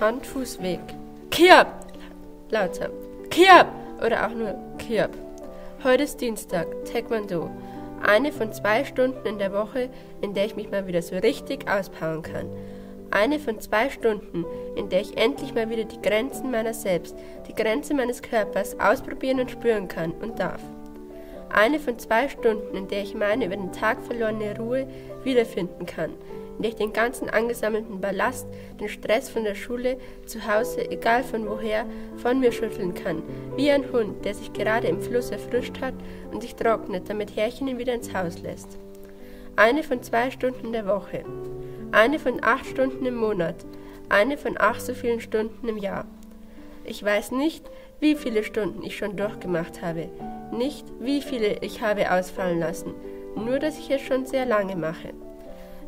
Hand, Fuß, Weg. Kiab! Lauter. Kiab! Oder auch nur Kiab. Heute ist Dienstag, Taekwondo. Eine von zwei Stunden in der Woche, in der ich mich mal wieder so richtig auspowern kann. Eine von zwei Stunden, in der ich endlich mal wieder die Grenzen meiner selbst, die Grenze meines Körpers ausprobieren und spüren kann und darf. Eine von zwei Stunden, in der ich meine über den Tag verlorene Ruhe wiederfinden kann, ich den ganzen angesammelten Ballast, den Stress von der Schule, zu Hause, egal von woher, von mir schütteln kann, wie ein Hund, der sich gerade im Fluss erfrischt hat und sich trocknet, damit Herrchen ihn wieder ins Haus lässt. Eine von zwei Stunden der Woche, eine von acht Stunden im Monat, eine von ach so vielen Stunden im Jahr. Ich weiß nicht, wie viele Stunden ich schon durchgemacht habe, nicht wie viele ich habe ausfallen lassen, nur dass ich es schon sehr lange mache.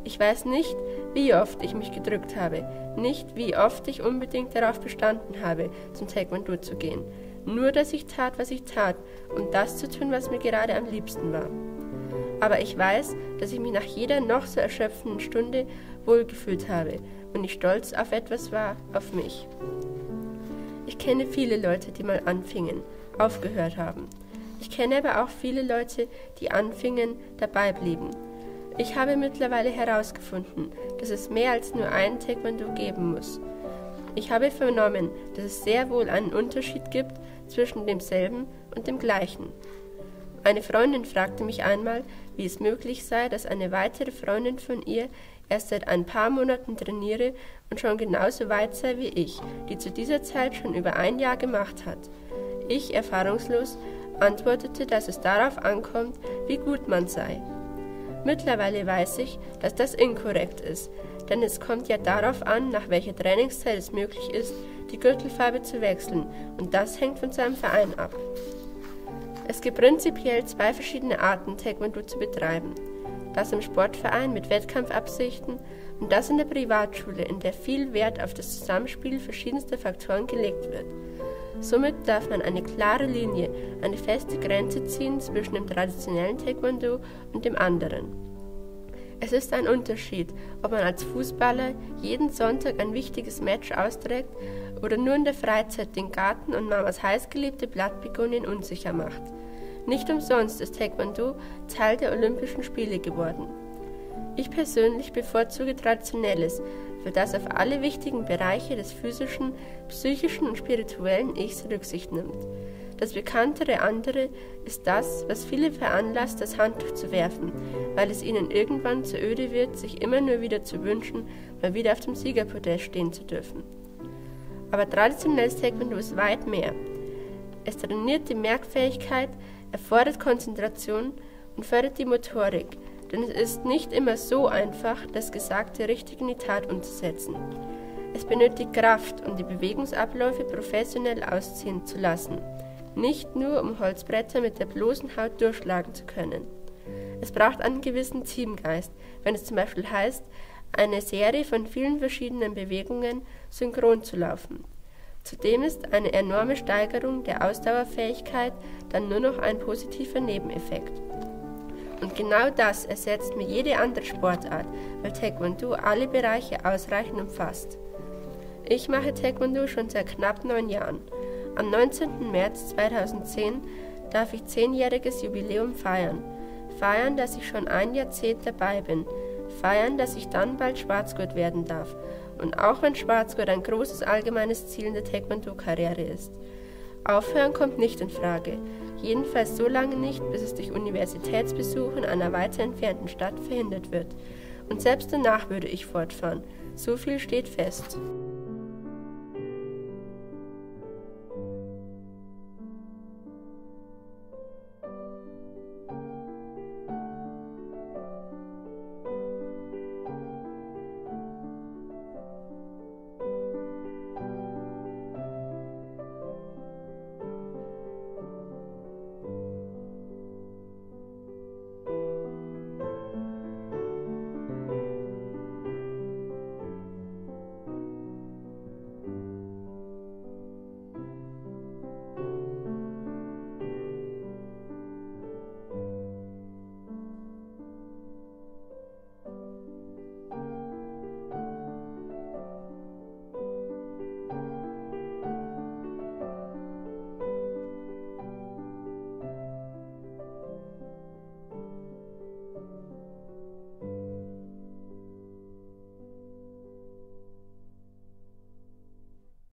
Ich weiß nicht, wie oft ich mich gedrückt habe, nicht wie oft ich unbedingt darauf bestanden habe, zum Taekwondo zu gehen, nur dass ich tat, was ich tat, um das zu tun, was mir gerade am liebsten war. Aber ich weiß, dass ich mich nach jeder noch so erschöpfenden Stunde wohlgefühlt habe und ich stolz auf etwas war, auf mich. Ich kenne viele Leute, die mal anfingen, aufgehört haben. Ich kenne aber auch viele Leute, die anfingen, dabei blieben. Ich habe mittlerweile herausgefunden, dass es mehr als nur ein Taekwondo geben muss. Ich habe vernommen, dass es sehr wohl einen Unterschied gibt zwischen demselben und dem gleichen. Eine Freundin fragte mich einmal, wie es möglich sei, dass eine weitere Freundin von ihr erst seit ein paar Monaten trainiere und schon genauso weit sei wie ich, die zu dieser Zeit schon über ein Jahr gemacht hat. Ich, erfahrungslos, antwortete, dass es darauf ankommt, wie gut man sei. Mittlerweile weiß ich, dass das inkorrekt ist, denn es kommt ja darauf an, nach welcher Trainingszeit es möglich ist, die Gürtelfarbe zu wechseln, und das hängt von seinem Verein ab. Es gibt prinzipiell zwei verschiedene Arten, Taekwondo zu betreiben. Das im Sportverein mit Wettkampfabsichten und das in der Privatschule, in der viel Wert auf das Zusammenspiel verschiedenster Faktoren gelegt wird. Somit darf man eine klare Linie, eine feste Grenze ziehen zwischen dem traditionellen Taekwondo und dem anderen. Es ist ein Unterschied, ob man als Fußballer jeden Sonntag ein wichtiges Match austrägt oder nur in der Freizeit den Garten und Mamas heißgeliebte Blattbegonien unsicher macht. Nicht umsonst ist Taekwondo Teil der Olympischen Spiele geworden. Ich persönlich bevorzuge Traditionelles, für das auf alle wichtigen Bereiche des physischen, psychischen und spirituellen Ichs Rücksicht nimmt. Das bekanntere andere ist das, was viele veranlasst, das Handtuch zu werfen, weil es ihnen irgendwann zu öde wird, sich immer nur wieder zu wünschen, mal wieder auf dem Siegerpodest stehen zu dürfen. Aber traditionelles Taekwondo ist weit mehr. Es trainiert die Merkfähigkeit, erfordert Konzentration und fördert die Motorik, denn es ist nicht immer so einfach, das Gesagte richtig in die Tat umzusetzen. Es benötigt Kraft, um die Bewegungsabläufe professionell ausziehen zu lassen, nicht nur um Holzbretter mit der bloßen Haut durchschlagen zu können. Es braucht einen gewissen Teamgeist, wenn es zum Beispiel heißt, eine Serie von vielen verschiedenen Bewegungen synchron zu laufen. Zudem ist eine enorme Steigerung der Ausdauerfähigkeit dann nur noch ein positiver Nebeneffekt. Und genau das ersetzt mir jede andere Sportart, weil Taekwondo alle Bereiche ausreichend umfasst. Ich mache Taekwondo schon seit knapp neun Jahren. Am 19. März 2010 darf ich zehnjähriges Jubiläum feiern. Feiern, dass ich schon ein Jahrzehnt dabei bin. Feiern, dass ich dann bald Schwarzgurt werden darf. Und auch wenn Schwarzgurt ein großes allgemeines Ziel in der Taekwondo-Karriere ist. Aufhören kommt nicht in Frage. Jedenfalls so lange nicht, bis es durch Universitätsbesuch in einer weiter entfernten Stadt verhindert wird. Und selbst danach würde ich fortfahren. So viel steht fest.